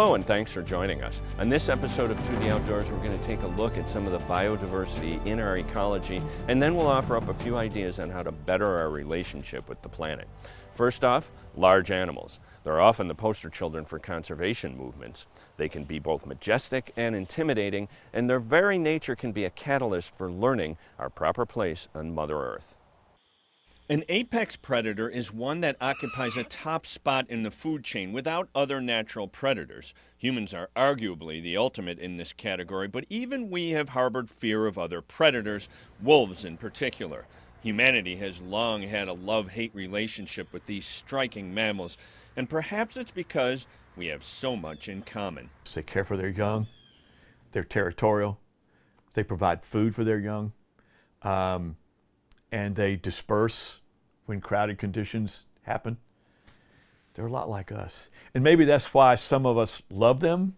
Hello and thanks for joining us. On this episode of To the Outdoors, we're going to take a look at some of the biodiversity in our ecology, and then we'll offer up a few ideas on how to better our relationship with the planet. First off, large animals. They're often the poster children for conservation movements. They can be both majestic and intimidating, and their very nature can be a catalyst for learning our proper place on Mother Earth. An apex predator is one that occupies a top spot in the food chain without other natural predators. Humans are arguably the ultimate in this category, but even we have harbored fear of other predators, wolves in particular. Humanity has long had a love hate relationship with these striking mammals, and perhaps it's because we have so much in common. They care for their young, they're territorial, they provide food for their young, um, and they disperse when crowded conditions happen. They're a lot like us. And maybe that's why some of us love them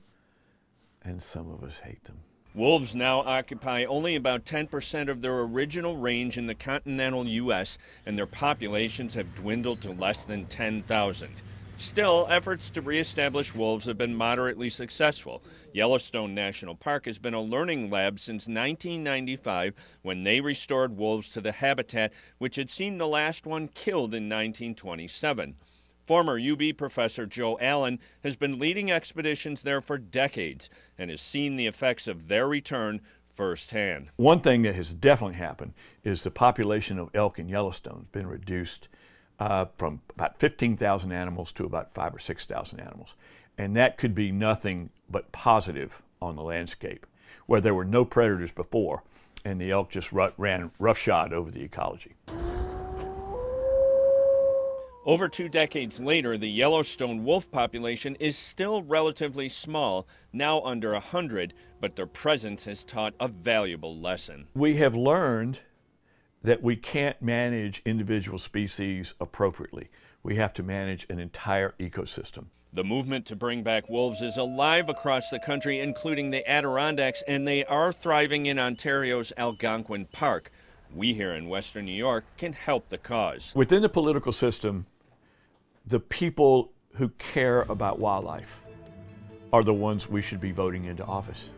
and some of us hate them. Wolves now occupy only about 10% of their original range in the continental U.S., and their populations have dwindled to less than 10,000. Still, efforts to reestablish wolves have been moderately successful. Yellowstone National Park has been a learning lab since 1995 when they restored wolves to the habitat which had seen the last one killed in 1927. Former UB professor Joe Allen has been leading expeditions there for decades and has seen the effects of their return firsthand. One thing that has definitely happened is the population of elk in Yellowstone has been reduced uh, from about 15,000 animals to about five or 6,000 animals. And that could be nothing but positive on the landscape, where there were no predators before, and the elk just ran roughshod over the ecology. Over two decades later, the Yellowstone wolf population is still relatively small, now under 100, but their presence has taught a valuable lesson. We have learned that we can't manage individual species appropriately. We have to manage an entire ecosystem. The movement to bring back wolves is alive across the country, including the Adirondacks, and they are thriving in Ontario's Algonquin Park. We here in Western New York can help the cause. Within the political system, the people who care about wildlife are the ones we should be voting into office.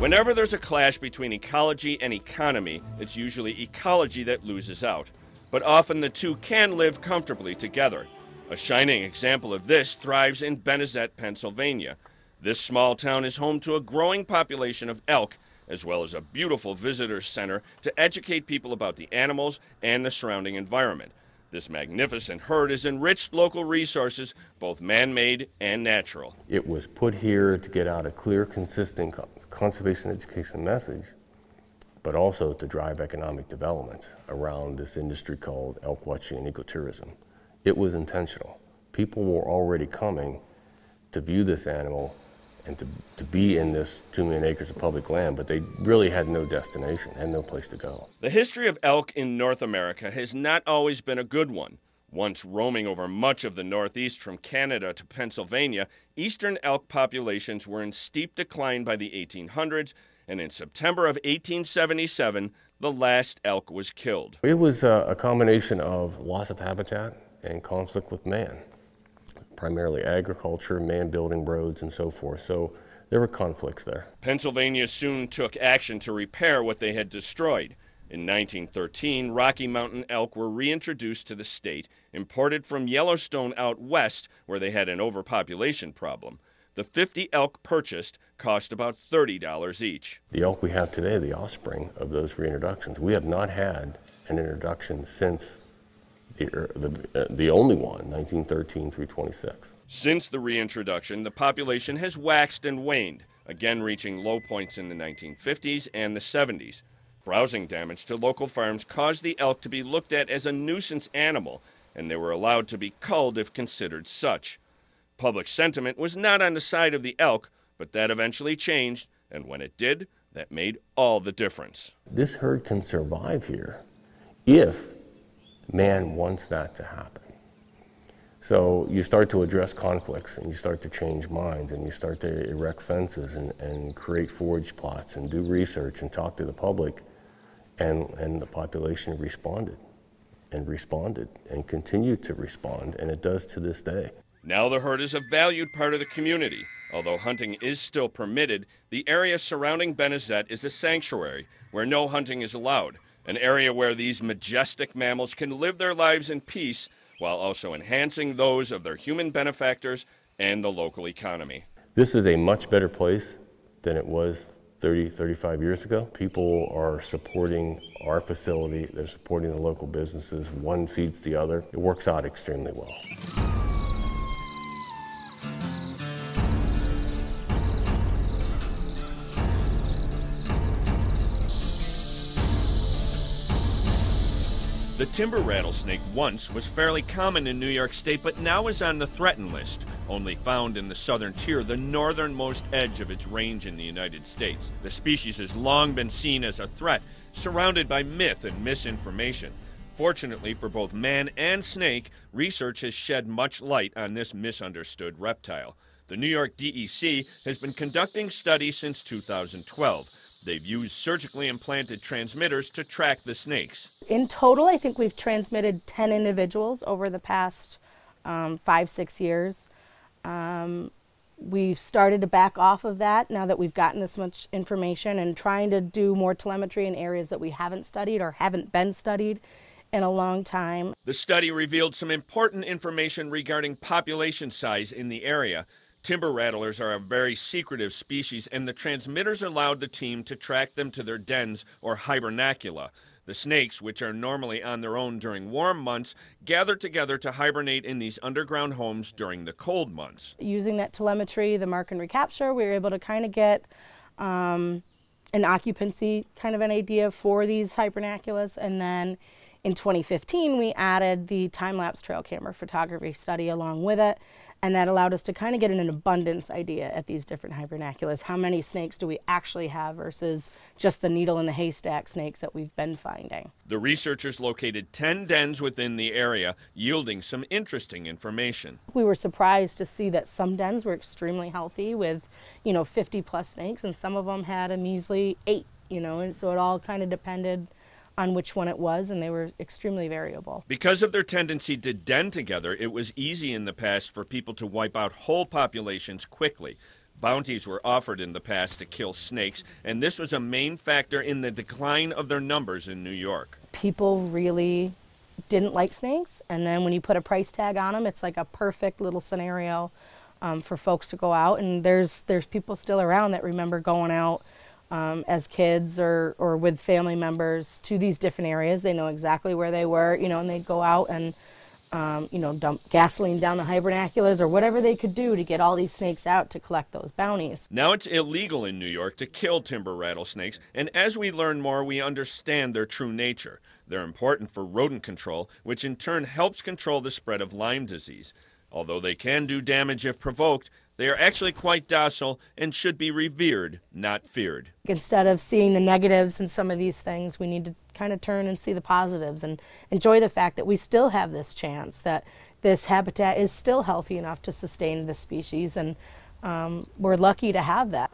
Whenever there's a clash between ecology and economy, it's usually ecology that loses out. But often the two can live comfortably together. A shining example of this thrives in Benezette, Pennsylvania. This small town is home to a growing population of elk, as well as a beautiful visitor center to educate people about the animals and the surrounding environment. This magnificent herd has enriched local resources, both man made and natural. It was put here to get out a clear, consistent conservation education message, but also to drive economic development around this industry called elk watching and ecotourism. It was intentional. People were already coming to view this animal and to, to be in this 2 million acres of public land, but they really had no destination, had no place to go. The history of elk in North America has not always been a good one. Once roaming over much of the Northeast from Canada to Pennsylvania, eastern elk populations were in steep decline by the 1800s, and in September of 1877, the last elk was killed. It was a, a combination of loss of habitat and conflict with man primarily agriculture, man building roads, and so forth. So there were conflicts there. Pennsylvania soon took action to repair what they had destroyed. In 1913, Rocky Mountain elk were reintroduced to the state, imported from Yellowstone out west, where they had an overpopulation problem. The 50 elk purchased cost about $30 each. The elk we have today, the offspring of those reintroductions, we have not had an introduction since the, the, uh, the only one, 1913 through 26. Since the reintroduction, the population has waxed and waned, again reaching low points in the 1950s and the 70s. Browsing damage to local farms caused the elk to be looked at as a nuisance animal, and they were allowed to be culled if considered such. Public sentiment was not on the side of the elk, but that eventually changed, and when it did, that made all the difference. This herd can survive here if man wants that to happen. So you start to address conflicts and you start to change minds and you start to erect fences and, and create forage plots and do research and talk to the public. And, and the population responded and responded and continued to respond, and it does to this day. Now the herd is a valued part of the community. Although hunting is still permitted, the area surrounding Benezette is a sanctuary where no hunting is allowed, an area where these majestic mammals can live their lives in peace while also enhancing those of their human benefactors and the local economy. This is a much better place than it was 30, 35 years ago. People are supporting our facility, they're supporting the local businesses. One feeds the other. It works out extremely well. The timber rattlesnake once was fairly common in New York State, but now is on the threatened list, only found in the southern tier, the northernmost edge of its range in the United States. The species has long been seen as a threat, surrounded by myth and misinformation. Fortunately for both man and snake, research has shed much light on this misunderstood reptile. The New York DEC has been conducting studies since 2012. They've used surgically implanted transmitters to track the snakes. In total, I think we've transmitted 10 individuals over the past um, five, six years. Um, we've started to back off of that now that we've gotten this much information and trying to do more telemetry in areas that we haven't studied or haven't been studied in a long time. The study revealed some important information regarding population size in the area, Timber rattlers are a very secretive species, and the transmitters allowed the team to track them to their dens or hibernacula. The snakes, which are normally on their own during warm months, gather together to hibernate in these underground homes during the cold months. Using that telemetry, the mark and recapture, we were able to kind of get um, an occupancy kind of an idea for these hibernaculas. And then in 2015, we added the time lapse trail camera photography study along with it and that allowed us to kind of get an abundance idea at these different hibernaculars. How many snakes do we actually have versus just the needle in the haystack snakes that we've been finding? The researchers located 10 dens within the area, yielding some interesting information. We were surprised to see that some dens were extremely healthy with, you know, 50 plus snakes, and some of them had a measly eight, you know, and so it all kind of depended on which one it was, and they were extremely variable. Because of their tendency to den together, it was easy in the past for people to wipe out whole populations quickly. Bounties were offered in the past to kill snakes, and this was a main factor in the decline of their numbers in New York. People really didn't like snakes, and then when you put a price tag on them, it's like a perfect little scenario um, for folks to go out. And there's there's people still around that remember going out um, as kids or, or with family members to these different areas. They know exactly where they were, you know, and they'd go out and, um, you know, dump gasoline down the hibernaculars or whatever they could do to get all these snakes out to collect those bounties. Now it's illegal in New York to kill timber rattlesnakes, and as we learn more, we understand their true nature. They're important for rodent control, which in turn helps control the spread of Lyme disease. Although they can do damage if provoked, they are actually quite docile and should be revered, not feared. Instead of seeing the negatives in some of these things, we need to kind of turn and see the positives and enjoy the fact that we still have this chance, that this habitat is still healthy enough to sustain the species, and um, we're lucky to have that.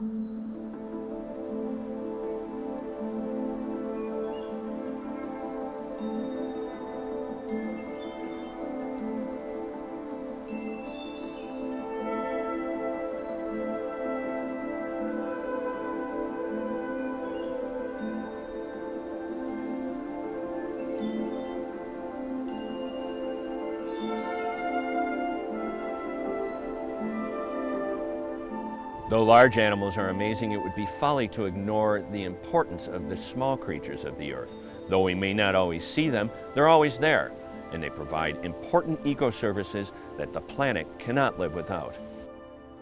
Though large animals are amazing, it would be folly to ignore the importance of the small creatures of the earth. Though we may not always see them, they're always there, and they provide important eco-services that the planet cannot live without.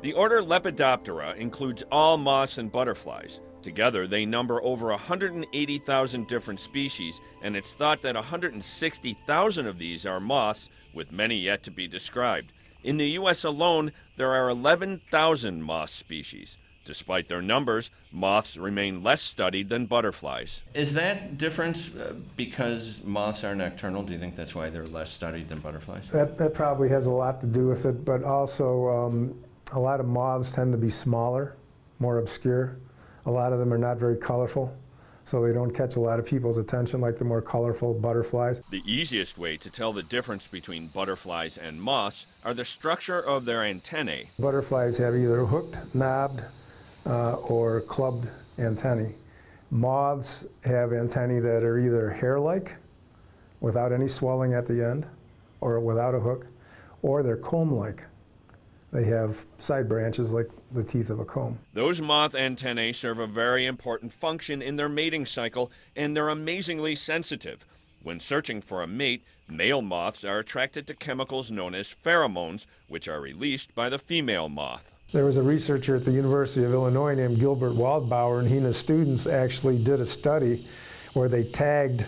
The order Lepidoptera includes all moths and butterflies. Together, they number over 180,000 different species, and it's thought that 160,000 of these are moths, with many yet to be described. In the U.S. alone, there are 11,000 moth species. Despite their numbers, moths remain less studied than butterflies. Is that difference uh, because moths are nocturnal? Do you think that's why they're less studied than butterflies? That, that probably has a lot to do with it, but also um, a lot of moths tend to be smaller, more obscure. A lot of them are not very colorful. So they don't catch a lot of people's attention like the more colorful butterflies. The easiest way to tell the difference between butterflies and moths are the structure of their antennae. Butterflies have either hooked, knobbed, uh, or clubbed antennae. Moths have antennae that are either hair-like, without any swelling at the end, or without a hook, or they're comb-like. They have side branches like the teeth of a comb. Those moth antennae serve a very important function in their mating cycle, and they're amazingly sensitive. When searching for a mate, male moths are attracted to chemicals known as pheromones, which are released by the female moth. There was a researcher at the University of Illinois named Gilbert Waldbauer, and he and his students actually did a study where they tagged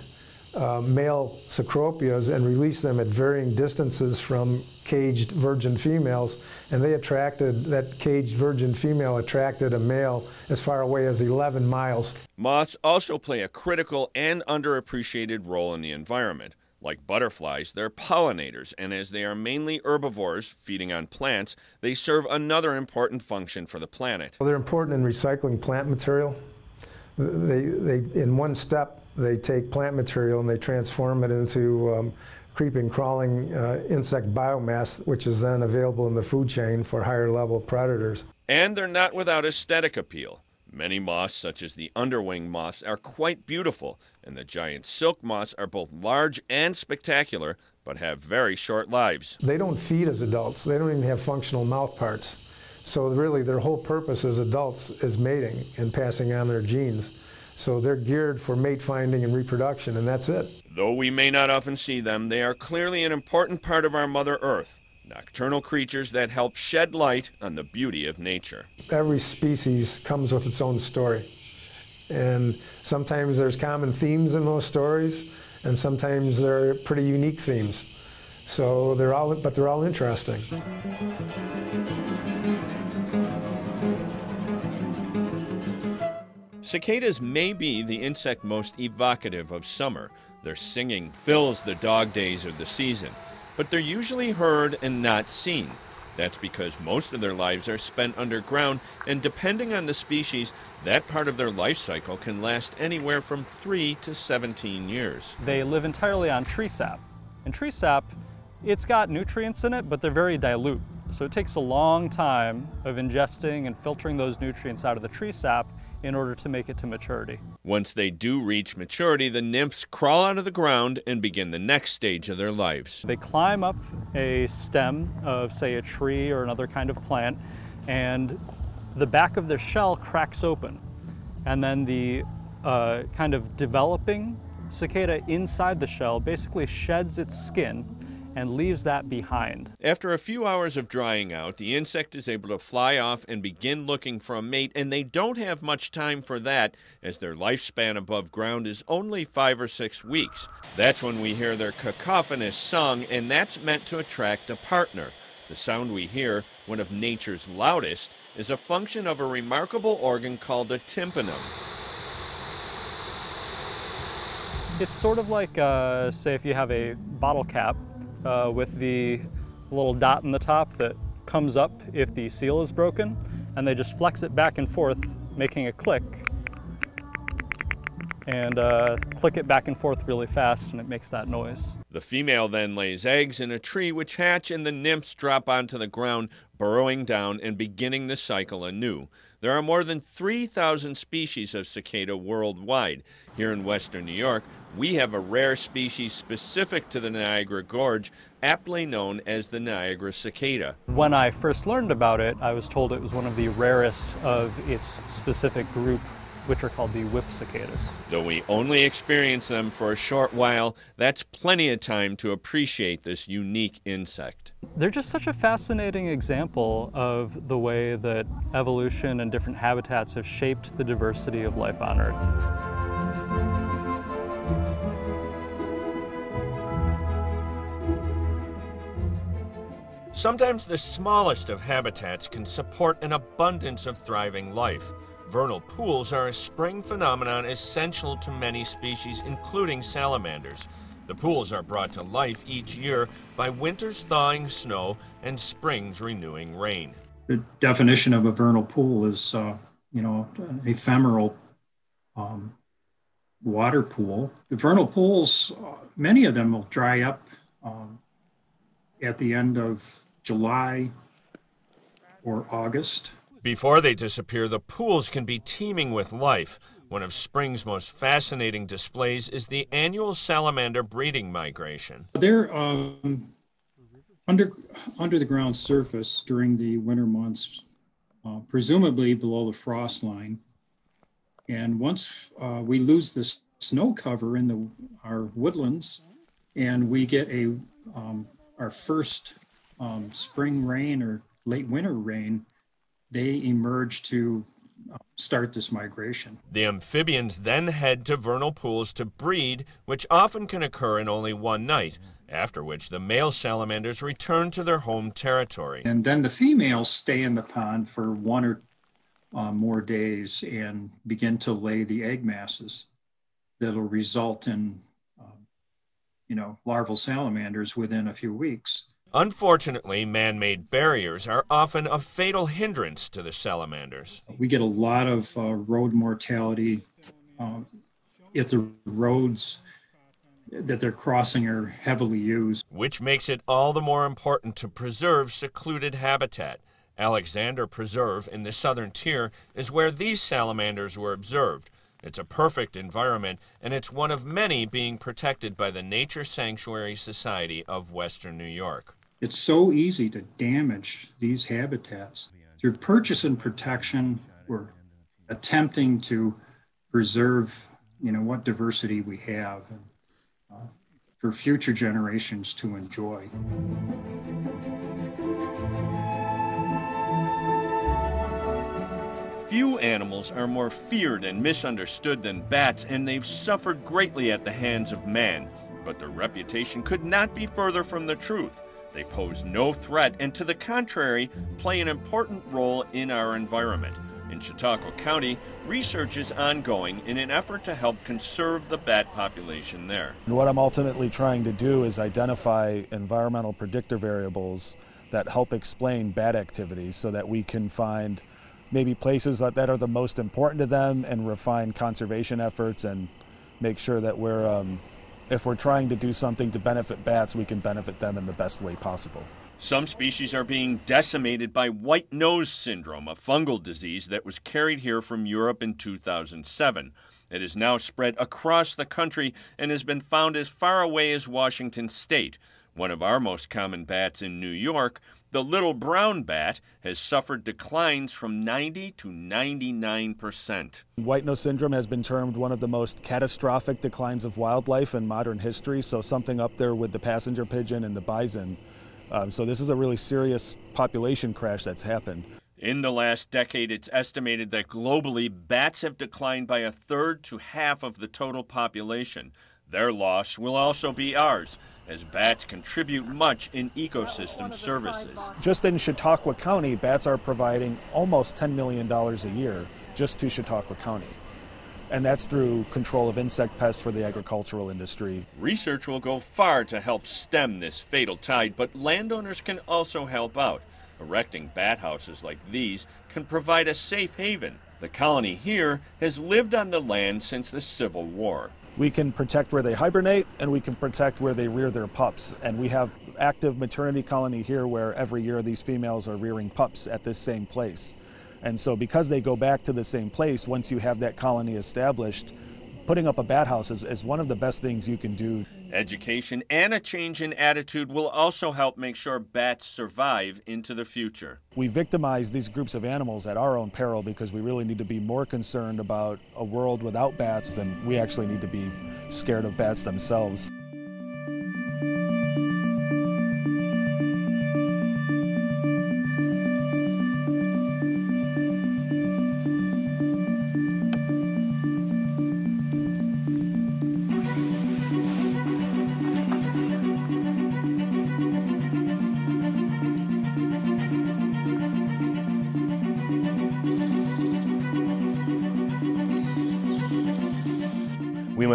uh, male cecropias and released them at varying distances from caged virgin females, and they attracted, that caged virgin female attracted a male as far away as 11 miles. Moths also play a critical and underappreciated role in the environment. Like butterflies, they're pollinators, and as they are mainly herbivores feeding on plants, they serve another important function for the planet. Well, they're important in recycling plant material. They, they, in one step, they take plant material and they transform it into um, creeping, crawling uh, insect biomass, which is then available in the food chain for higher level predators. And they're not without aesthetic appeal. Many moths, such as the underwing moths, are quite beautiful, and the giant silk moths are both large and spectacular, but have very short lives. They don't feed as adults. They don't even have functional mouth parts. So really their whole purpose as adults is mating and passing on their genes. So they're geared for mate finding and reproduction, and that's it. Though we may not often see them, they are clearly an important part of our Mother Earth, nocturnal creatures that help shed light on the beauty of nature. Every species comes with its own story. And sometimes there's common themes in those stories, and sometimes they're pretty unique themes. So they're all, but they're all interesting. Cicadas may be the insect most evocative of summer. Their singing fills the dog days of the season, but they're usually heard and not seen. That's because most of their lives are spent underground, and depending on the species, that part of their life cycle can last anywhere from 3 to 17 years. They live entirely on tree sap. And tree sap, it's got nutrients in it, but they're very dilute. So it takes a long time of ingesting and filtering those nutrients out of the tree sap in order to make it to maturity. Once they do reach maturity, the nymphs crawl out of the ground and begin the next stage of their lives. They climb up a stem of, say, a tree or another kind of plant, and the back of their shell cracks open. And then the uh, kind of developing cicada inside the shell basically sheds its skin and leaves that behind. After a few hours of drying out, the insect is able to fly off and begin looking for a mate, and they don't have much time for that, as their lifespan above ground is only five or six weeks. That's when we hear their cacophonous song, and that's meant to attract a partner. The sound we hear, one of nature's loudest, is a function of a remarkable organ called a tympanum. It's sort of like, uh, say, if you have a bottle cap uh, with the little dot in the top that comes up if the seal is broken, and they just flex it back and forth, making a click, and uh, click it back and forth really fast, and it makes that noise. The female then lays eggs in a tree which hatch, and the nymphs drop onto the ground, burrowing down and beginning the cycle anew. There are more than 3,000 species of cicada worldwide. Here in western New York, we have a rare species specific to the Niagara Gorge, aptly known as the Niagara cicada. When I first learned about it, I was told it was one of the rarest of its specific group which are called the whip cicadas. Though we only experience them for a short while, that's plenty of time to appreciate this unique insect. They're just such a fascinating example of the way that evolution and different habitats have shaped the diversity of life on Earth. Sometimes the smallest of habitats can support an abundance of thriving life. Vernal pools are a spring phenomenon essential to many species, including salamanders. The pools are brought to life each year by winter's thawing snow and spring's renewing rain. The definition of a vernal pool is, uh, you know, an ephemeral um, water pool. The vernal pools, uh, many of them will dry up um, at the end of July or August. Before they disappear, the pools can be teeming with life. One of spring's most fascinating displays is the annual salamander breeding migration. They're um, under, under the ground surface during the winter months, uh, presumably below the frost line. And once uh, we lose the snow cover in the, our woodlands and we get a um, our first um, spring rain or late winter rain, they emerge to uh, start this migration. The amphibians then head to vernal pools to breed, which often can occur in only one night, after which the male salamanders return to their home territory. And then the females stay in the pond for one or uh, more days and begin to lay the egg masses that'll result in, um, you know, larval salamanders within a few weeks. Unfortunately, man made barriers are often a fatal hindrance to the salamanders. We get a lot of uh, road mortality um, if the roads that they're crossing are heavily used. Which makes it all the more important to preserve secluded habitat. Alexander Preserve in the southern tier is where these salamanders were observed. It's a perfect environment, and it's one of many being protected by the Nature Sanctuary Society of Western New York. It's so easy to damage these habitats. Through purchase and protection, we're attempting to preserve, you know, what diversity we have and, uh, for future generations to enjoy. Few animals are more feared and misunderstood than bats, and they've suffered greatly at the hands of man. But their reputation could not be further from the truth. They pose no threat and, to the contrary, play an important role in our environment. In Chautauqua County, research is ongoing in an effort to help conserve the bat population there. And what I'm ultimately trying to do is identify environmental predictor variables that help explain bat activity so that we can find maybe places that are the most important to them and refine conservation efforts and make sure that we're, um, if we're trying to do something to benefit bats, we can benefit them in the best way possible. Some species are being decimated by white nose syndrome, a fungal disease that was carried here from Europe in 2007. It is now spread across the country and has been found as far away as Washington state. One of our most common bats in New York the little brown bat has suffered declines from 90 to 99 percent. White nose syndrome has been termed one of the most catastrophic declines of wildlife in modern history, so something up there with the passenger pigeon and the bison. Um, so this is a really serious population crash that's happened. In the last decade, it's estimated that globally bats have declined by a third to half of the total population. Their loss will also be ours, as bats contribute much in ecosystem services. Just in Chautauqua County, bats are providing almost $10 million a year just to Chautauqua County. And that's through control of insect pests for the agricultural industry. Research will go far to help stem this fatal tide, but landowners can also help out. Erecting bat houses like these can provide a safe haven. The colony here has lived on the land since the Civil War. We can protect where they hibernate and we can protect where they rear their pups. And we have active maternity colony here where every year these females are rearing pups at this same place. And so because they go back to the same place, once you have that colony established, putting up a bat house is, is one of the best things you can do. Education and a change in attitude will also help make sure bats survive into the future. We victimize these groups of animals at our own peril because we really need to be more concerned about a world without bats than we actually need to be scared of bats themselves.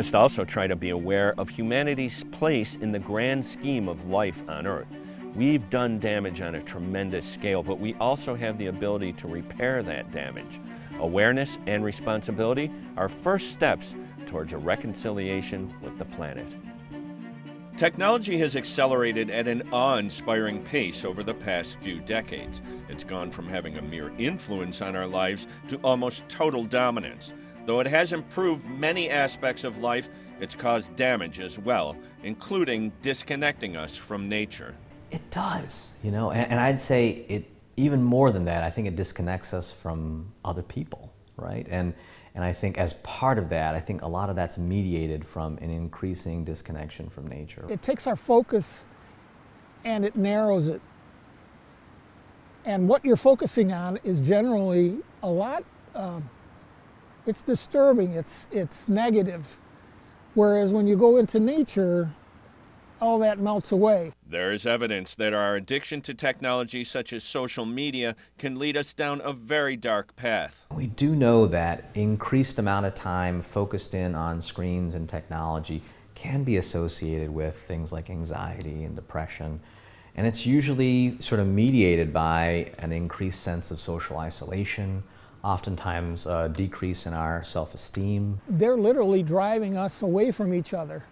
Must also try to be aware of humanity's place in the grand scheme of life on Earth. We've done damage on a tremendous scale, but we also have the ability to repair that damage. Awareness and responsibility are first steps towards a reconciliation with the planet. Technology has accelerated at an awe inspiring pace over the past few decades. It's gone from having a mere influence on our lives to almost total dominance. Though it has improved many aspects of life, it's caused damage as well, including disconnecting us from nature. It does, you know, and, and I'd say it even more than that. I think it disconnects us from other people, right? And and I think as part of that, I think a lot of that's mediated from an increasing disconnection from nature. It takes our focus and it narrows it. And what you're focusing on is generally a lot. Uh, it's disturbing. It's it's negative. Whereas when you go into nature, all that melts away. There is evidence that our addiction to technology, such as social media, can lead us down a very dark path. We do know that increased amount of time focused in on screens and technology can be associated with things like anxiety and depression. And it's usually sort of mediated by an increased sense of social isolation, oftentimes a decrease in our self esteem. They're literally driving us away from each other.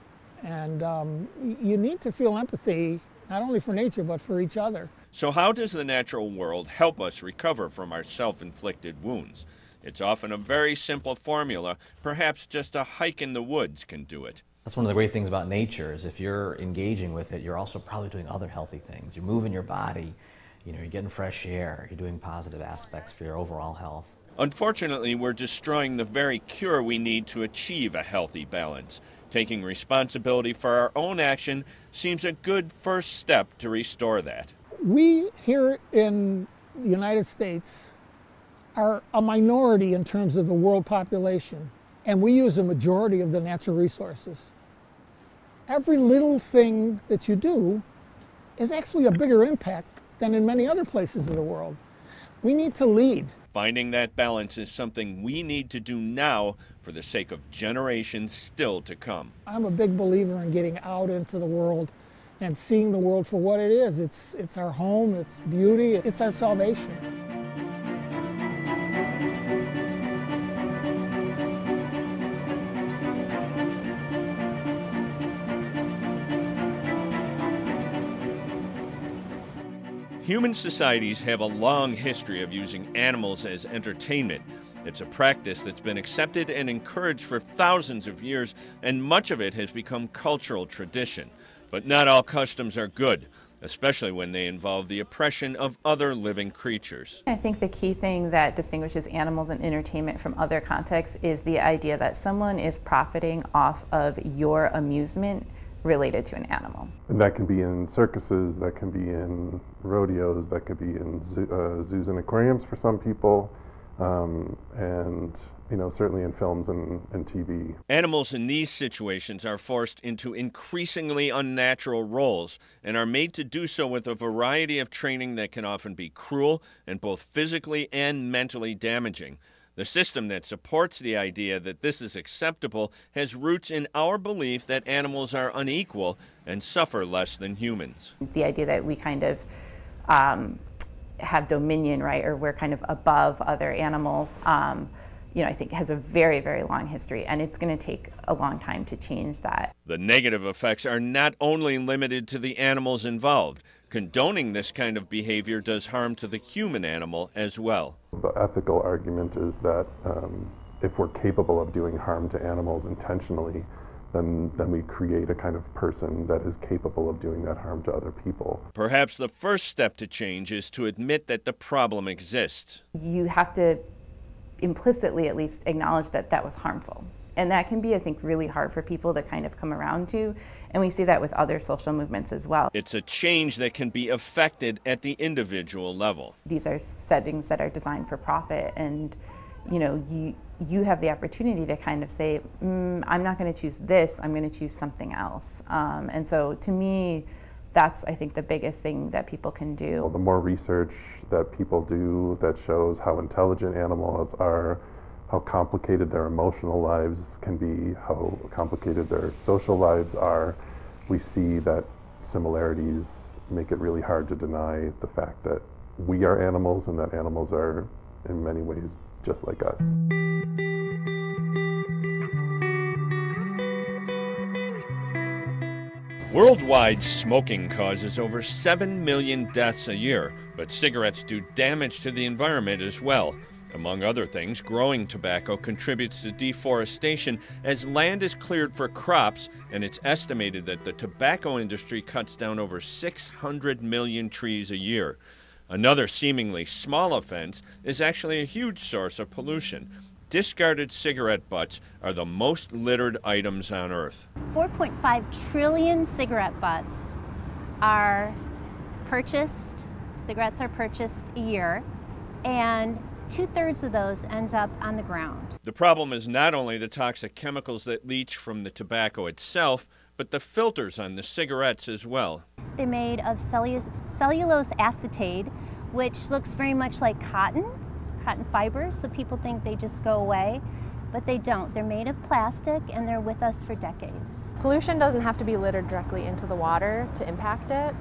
And um, you need to feel empathy, not only for nature, but for each other. So, how does the natural world help us recover from our self inflicted wounds? It's often a very simple formula. Perhaps just a hike in the woods can do it. That's one of the great things about nature is if you're engaging with it, you're also probably doing other healthy things. You're moving your body, you know, you're getting fresh air, you're doing positive aspects for your overall health. Unfortunately, we're destroying the very cure we need to achieve a healthy balance. Taking responsibility for our own action seems a good first step to restore that. We here in the United States are a minority in terms of the world population, and we use a majority of the natural resources. Every little thing that you do is actually a bigger impact than in many other places of the world. We need to lead. Finding that balance is something we need to do now for the sake of generations still to come. I'm a big believer in getting out into the world and seeing the world for what it is. It's, it's our home, it's beauty, it's our salvation. Human societies have a long history of using animals as entertainment. It's a practice that's been accepted and encouraged for thousands of years, and much of it has become cultural tradition. But not all customs are good, especially when they involve the oppression of other living creatures. I think the key thing that distinguishes animals and entertainment from other contexts is the idea that someone is profiting off of your amusement related to an animal. And that can be in circuses, that can be in rodeos, that could be in zoo, uh, zoos and aquariums for some people, um, and you know certainly in films and, and TV. Animals in these situations are forced into increasingly unnatural roles and are made to do so with a variety of training that can often be cruel and both physically and mentally damaging. The system that supports the idea that this is acceptable has roots in our belief that animals are unequal and suffer less than humans. The idea that we kind of um, have dominion, right, or we're kind of above other animals. Um, you know, I think has a very, very long history, and it's going to take a long time to change that. The negative effects are not only limited to the animals involved. Condoning this kind of behavior does harm to the human animal as well. The ethical argument is that um, if we're capable of doing harm to animals intentionally, then, then we create a kind of person that is capable of doing that harm to other people. Perhaps the first step to change is to admit that the problem exists. You have to implicitly at least acknowledge that that was harmful. And that can be, I think, really hard for people to kind of come around to. And we see that with other social movements as well. It's a change that can be affected at the individual level. These are settings that are designed for profit and you know, you you have the opportunity to kind of say, mm, I'm not going to choose this. I'm going to choose something else. Um, and so, to me, that's I think the biggest thing that people can do. Well, the more research that people do that shows how intelligent animals are, how complicated their emotional lives can be, how complicated their social lives are, we see that similarities make it really hard to deny the fact that we are animals and that animals are, in many ways, just like us. Worldwide, smoking causes over 7 million deaths a year, but cigarettes do damage to the environment as well. Among other things, growing tobacco contributes to deforestation as land is cleared for crops, and it's estimated that the tobacco industry cuts down over 600 million trees a year. Another seemingly small offense is actually a huge source of pollution. Discarded cigarette butts are the most littered items on Earth. 4.5 trillion cigarette butts are purchased, cigarettes are purchased a year, and two thirds of those ends up on the ground. The problem is not only the toxic chemicals that leach from the tobacco itself, but the filters on the cigarettes as well. They're made of cellulose, cellulose acetate, which looks very much like cotton cotton fibers, so people think they just go away, but they don't. They're made of plastic and they're with us for decades. Pollution doesn't have to be littered directly into the water to impact it.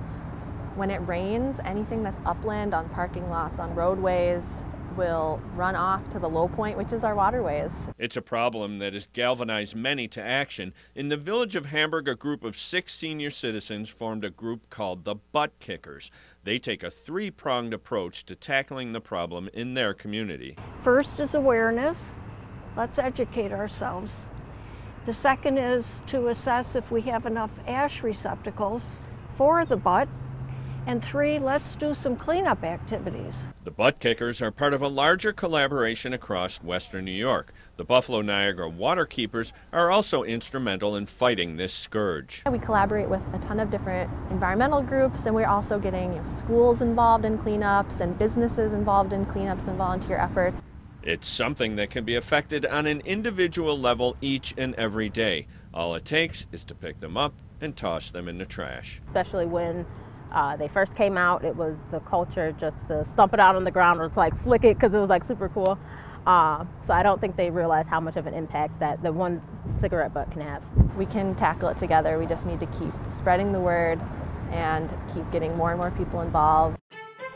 When it rains, anything that's upland on parking lots, on roadways, will run off to the low point, which is our waterways. It's a problem that has galvanized many to action. In the village of Hamburg, a group of six senior citizens formed a group called the Butt Kickers. They take a three pronged approach to tackling the problem in their community. First is awareness. Let's educate ourselves. The second is to assess if we have enough ash receptacles for the butt and three, let's do some cleanup activities. The Butt Kickers are part of a larger collaboration across western New York. The Buffalo Niagara Waterkeepers are also instrumental in fighting this scourge. We collaborate with a ton of different environmental groups, and we're also getting you know, schools involved in cleanups and businesses involved in cleanups and volunteer efforts. It's something that can be affected on an individual level each and every day. All it takes is to pick them up and toss them in the trash. Especially when uh, they first came out, it was the culture just to stump it out on the ground or to like flick it because it was like super cool. Uh, so I don't think they realize how much of an impact that the one cigarette butt can have. We can tackle it together. We just need to keep spreading the word and keep getting more and more people involved.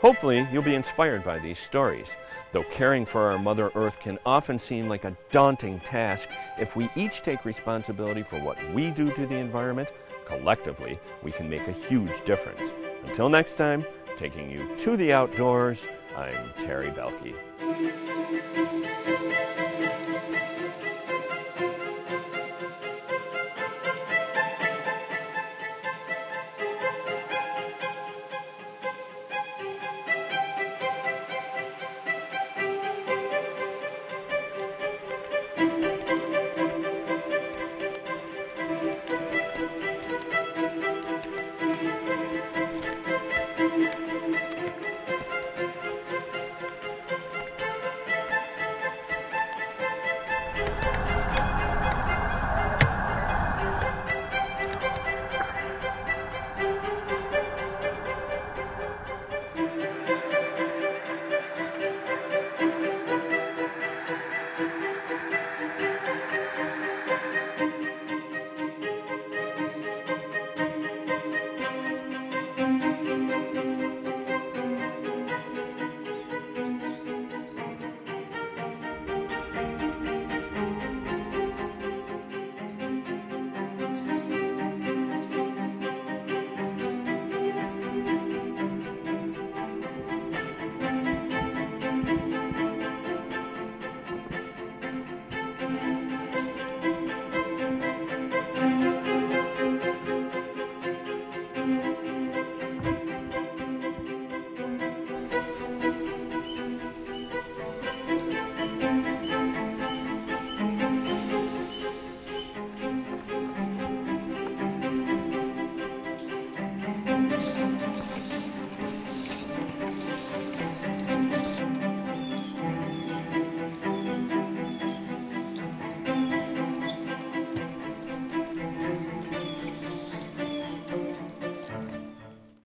Hopefully, you'll be inspired by these stories. Though caring for our Mother Earth can often seem like a daunting task, if we each take responsibility for what we do to the environment, collectively, we can make a huge difference. Until next time, taking you to the outdoors, I'm Terry Belke.